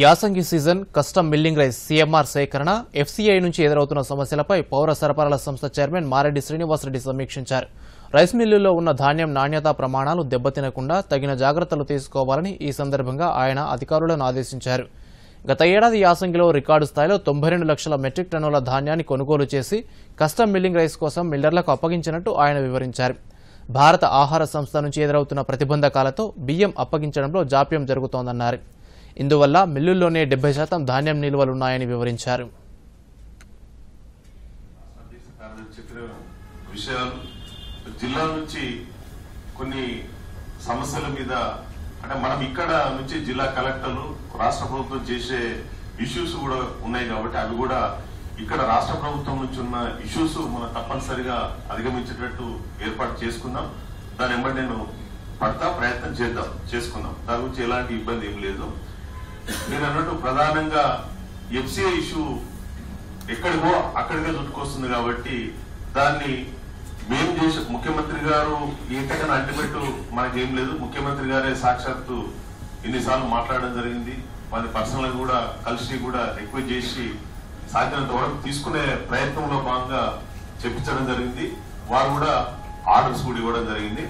యాసంగి season custom milling rice CMR సేకరణ FCI నుంచి ఎదురవుతున్న సమస్యలపై పౌర సరఫరాల సంస్థ చైర్మన్ మారెడ్డి శ్రీనివాసరెడ్డి సమీక్షించారు. రైస్ మిల్లుల్లో ఉన్న ధాన్యం నాణ్యతా ప్రమాణాలు దెబ్బతినకుండా తగిన జాగ్రత్తలు తీసుకోవాలని ఈ సందర్భంగా ఆయన అధికారులను ఆదేశించారు. గత ఏడాది యాసంగిలో రికార్డు స్థాయిలో తొంభై రెండు లక్షల మెట్రిక్ టన్నుల ధాన్యాన్ని కొనుగోలు చేసి కస్టమ్ మిల్లింగ్ రైస్ కోసం మిల్లర్లకు అప్పగించినట్టు ఆయన వివరించారు. భారత ఆహార సంస్థ నుంచి ఎదురవుతున్న ప్రతిబంధకాలతో బియ్యం అప్పగించడంలో జాప్యం జరుగుతోందన్నారు. ఇందువల్ల మిల్లుల్లోనే డెబ్బై శాతం ధాన్యం నిల్వలున్నాయని వివరించారు. విషయాలు జిల్లా నుంచి కొన్ని సమస్యల మీద అంటే మనం ఇక్కడ నుంచి జిల్లా కలెక్టర్లు రాష్ట్ర ప్రభుత్వం చేసే ఇష్యూస్ కూడా ఉన్నాయి కాబట్టి అవి కూడా ఇక్కడ రాష్ట్ర ప్రభుత్వం నుంచి ఉన్న ఇష్యూస్ మనం తప్పనిసరిగా అధిగమించేటట్టు ఏర్పాటు చేసుకుందాం. దాని వెంబడి నేను పడతా ప్రయత్నం చేద్దాం చేసుకుందాం. దాని గురించి ఎలాంటి ఇబ్బంది ఏం లేదు. నేను అన్నట్టు ప్రధానంగా ఎఫ్సిఐ ఇష్యూ ఎక్కడికో అక్కడికే చుట్టుకొస్తుంది కాబట్టి దాన్ని మేము చేసే ముఖ్యమంత్రి గారు ఇంతకన్నా అల్టిమేట్ మనకేం లేదు. ముఖ్యమంత్రి గారే సాక్షాత్తు ఎన్నిసార్లు మాట్లాడడం జరిగింది. మరి పర్సనల్ కూడా కలిసి కూడా రిక్వెస్ట్ చేసి సాధ్యమైనంత వరకు తీసుకునే ప్రయత్నంలో భాగంగా చెప్పించడం జరిగింది. వారు కూడా ఆర్డర్స్ కూడా ఇవ్వడం జరిగింది.